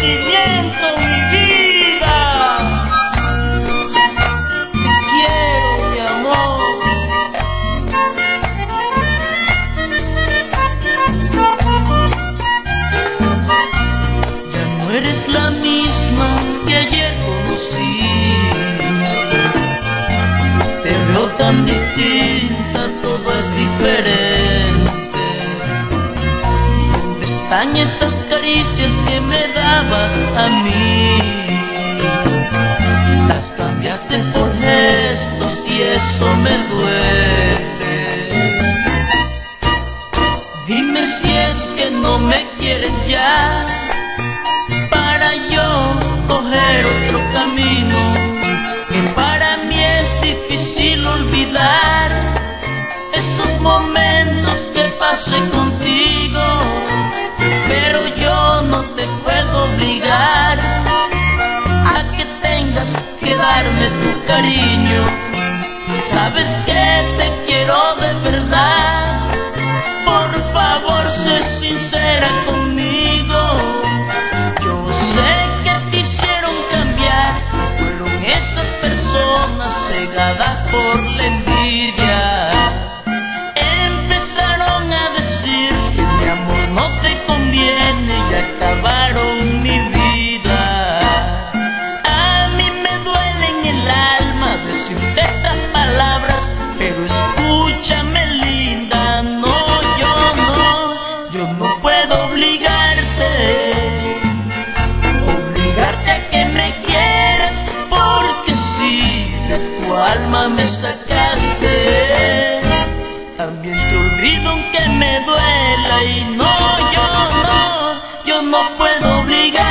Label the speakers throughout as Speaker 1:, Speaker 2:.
Speaker 1: sentimiento, mi vida. Quiero mi amor. Ya no eres la misma que ayer conocí. Te veo tan distinta. ¿Dónde están esas caricias que me dabas a mí? Las cambiaste por gestos y eso me duele. Dime si es que no me quieres ya para yo coger otro camino olvidar esos momentos que pasé contigo, Robin's duela y no, yo no, yo no puedo obligarte.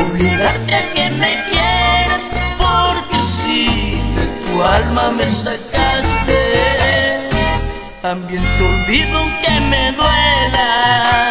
Speaker 1: Obligarte a que me quieras porque si tu alma me sacaste También te olvido aunque me duela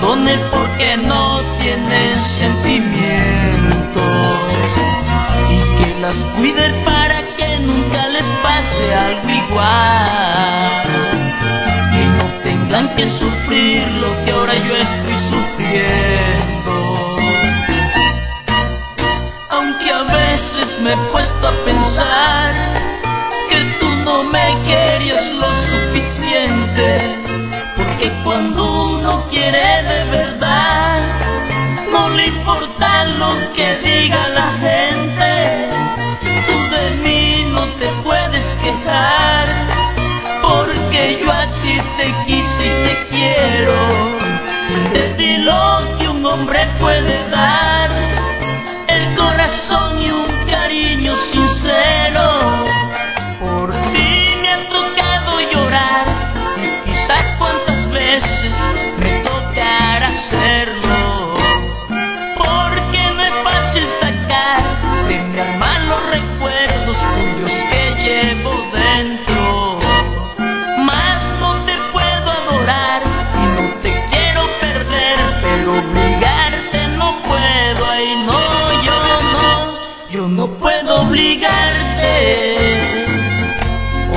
Speaker 1: perdone porque no tienen sentimientos. Y que las cuide para que nunca les pase algo igual. Y no tengan que sufrir lo que ahora yo estoy sufriendo. Aunque a veces me he puesto a pensar le importa lo que diga la gente, tú de mí no te puedes quejar, porque yo a ti te quise y te quiero, te di lo que un hombre puede dar el corazón y un obligarte,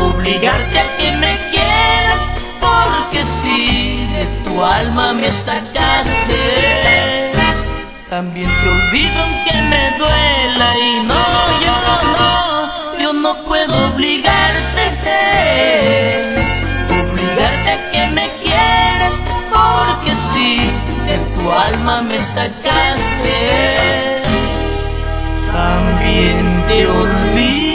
Speaker 1: obligarte a que me quieras, porque si de tu alma me sacaste, también te olvido aunque me duela y no, yo no, yo no puedo obligarte, obligarte a que me quieras, porque si de tu alma me sacaste, también te olvides.